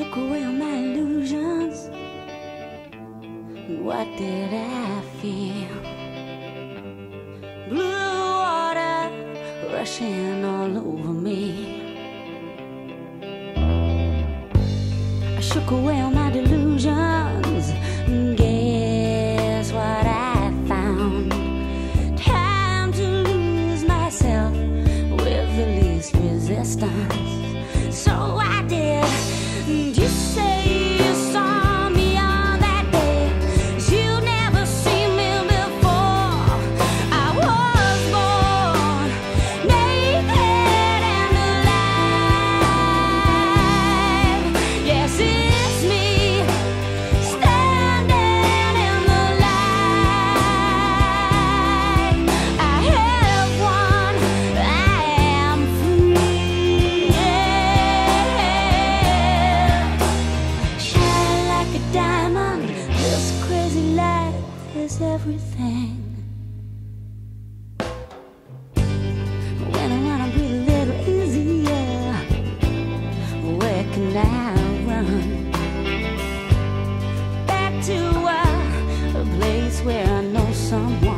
took away all my illusions. What did I feel? Blue water rushing all over me. I shook away all my delusions. is everything. When I wanna be a little easier, where can I run? Back to a, a place where I know someone.